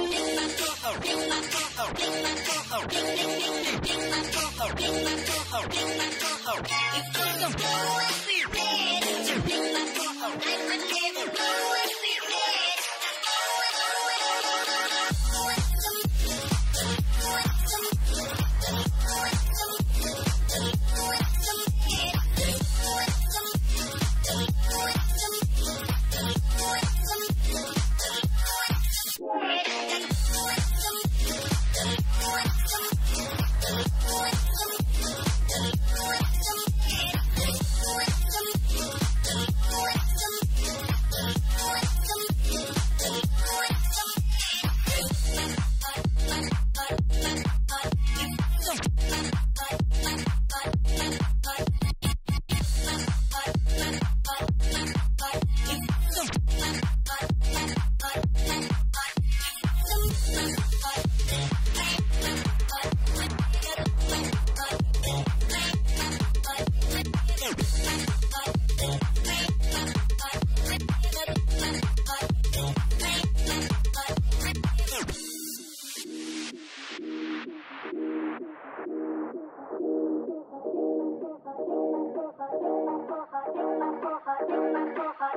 It's You a bowl of spirit.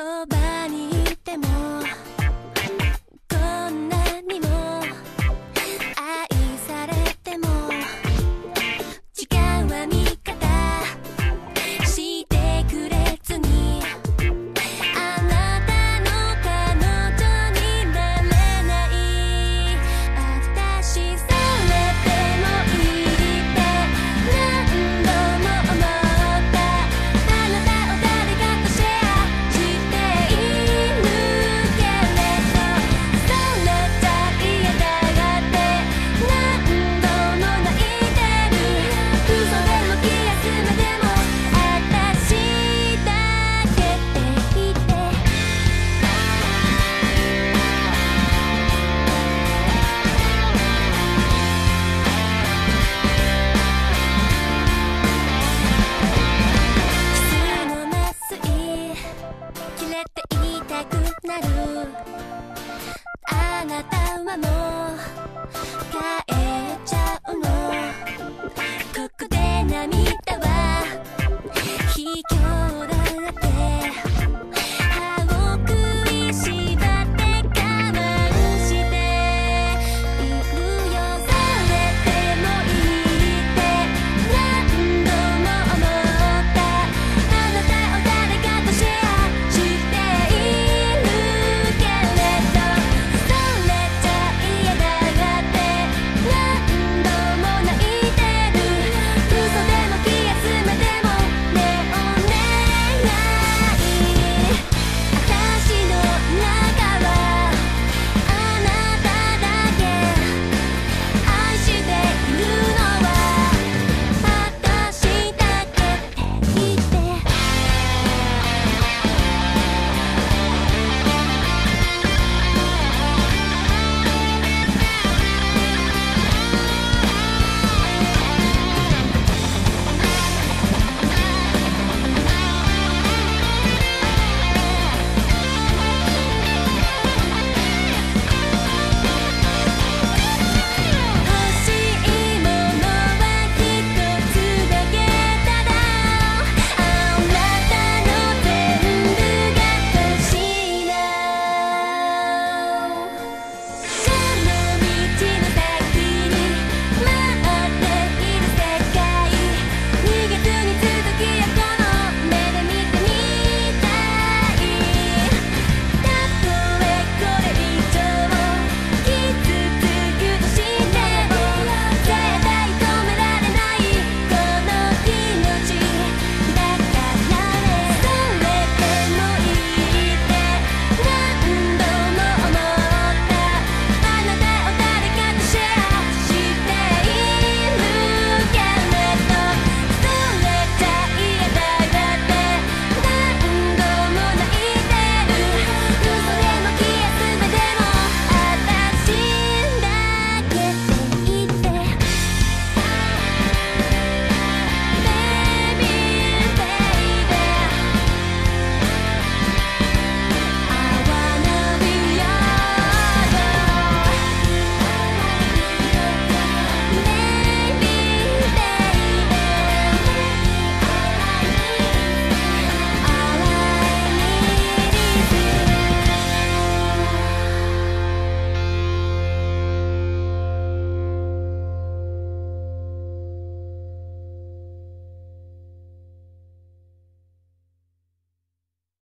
so bad. なるあなたはもう